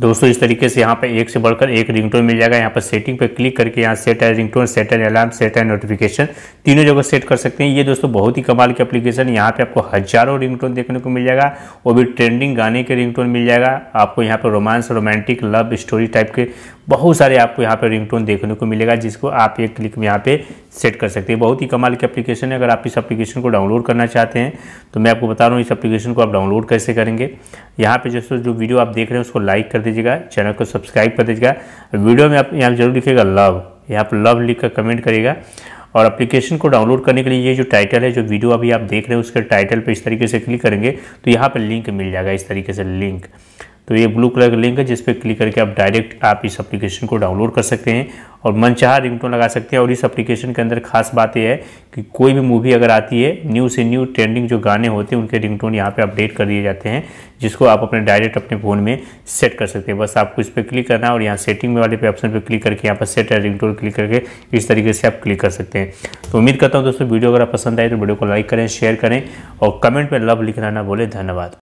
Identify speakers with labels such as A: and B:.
A: दोस्तों, इस तरीके से यहाँ पे एक से बढ़कर एक रिंगटोन मिल जाएगा। यहाँ पर सेटिंग पे क्लिक करके यहाँ सेट है रिंगटोन सेट है अलार्म सेट है नोटिफिकेशन तीनों जगह सेट कर सकते हैं। ये दोस्तों बहुत ही कमाल की एप्लीकेशन यहाँ पे आपको हज़ारों रिंगटोन देखने को मिल जाएगा। वो भी ट्रेंडिंग गाने के रिंगटोन मिल जाएगा। आपको यहाँ पर romance romantic love story type के बहुत सारे आपको यहाँ पर रिंगटोन देखने को मिलेगा, जिसको आप एक क्लिक में यहाँ पे सेट कर सकते हैं। बहुत ही कमाल की एप्लीकेशन है, अगर आप इस एप्लीकेशन को डाउनलोड करना चाहते हैं तो मैं आपको बता रहा हूँ, इस एप्लीकेशन को आप डाउनलोड कैसे करेंगे। यहाँ पे जैसे जो वीडियो आप देख रहे हैं, उसको लाइक कर दीजिएगा चैनल को सब्सक्राइब कर दीजिएगा। वीडियो में आप, यहाँ ज़रूर लिखेगा लव यहाँ पर लव लिख कर कमेंट करिएगा। और एप्लीकेशन को डाउनलोड करने के लिए ये जो टाइटल है, जो वीडियो अभी आप देख रहे हैं, उसके टाइटल पे इस तरीके से क्लिक करेंगे तो यहाँ पर लिंक मिल जाएगा, इस तरीके से लिंक तो ये ब्लू कलर का लिंक है, जिस पर क्लिक करके आप डायरेक्ट आप इस एप्लीकेशन को डाउनलोड कर सकते हैं और मनचाहा रिंगटोन लगा सकते हैं। और इस एप्लीकेशन के अंदर खास बात यह है कि कोई भी मूवी अगर आती है न्यू से न्यू ट्रेंडिंग जो गाने होते हैं, उनके रिंगटोन यहाँ पे अपडेट कर दिए जाते हैं, जिसको आप अपने डायरेक्ट अपने फ़ोन में सेट कर सकते हैं। बस आपको इस पर क्लिक करना है और यहाँ सेटिंग वाले पे ऑप्शन पर क्लिक करके यहाँ पर सेट है रिंगटोन क्लिक करके इस तरीके से आप क्लिक कर सकते हैं। तो उम्मीद करता हूँ दोस्तों, वीडियो अगर आप पसंद आए तो वीडियो को लाइक करें शेयर करें और कमेंट में लव लिखना ना बोले धन्यवाद।